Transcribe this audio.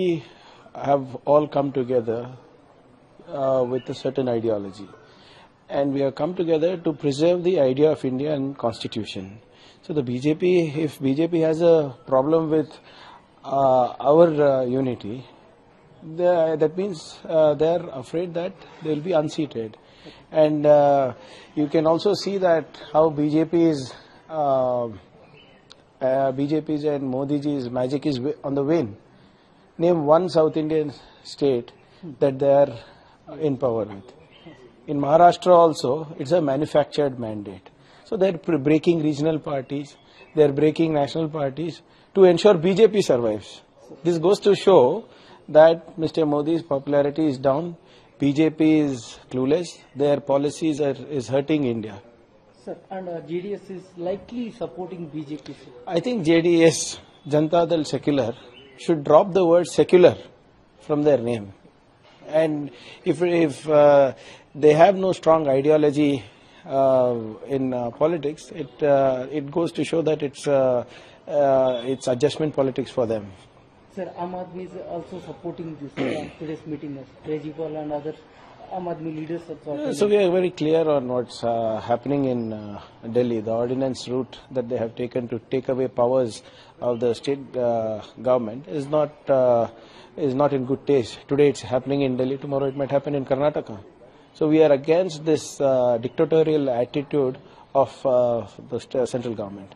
We have all come together uh, with a certain ideology. And we have come together to preserve the idea of India and constitution. So the BJP, if BJP has a problem with uh, our uh, unity, that means uh, they are afraid that they will be unseated. And uh, you can also see that how BJP is, uh, BJP's and Modiji's magic is on the wane. Name one South Indian state that they are in power with. In Maharashtra also, it's a manufactured mandate. So they're breaking regional parties, they're breaking national parties to ensure BJP survives. This goes to show that Mr. Modi's popularity is down, BJP is clueless, their policies are is hurting India. Sir, and uh, JDS is likely supporting BJP. Sir. I think JDS, Janata Dal Secular, should drop the word secular from their name. And if, if uh, they have no strong ideology uh, in uh, politics, it, uh, it goes to show that it's, uh, uh, it's adjustment politics for them. Sir, Aam is also supporting this today's meeting. as Kejriwal and other Uh, So we are very clear on what's uh, happening in uh, Delhi. The ordinance route that they have taken to take away powers of the state uh, government is not uh, is not in good taste. Today it's happening in Delhi. Tomorrow it might happen in Karnataka. So we are against this uh, dictatorial attitude of uh, the central government.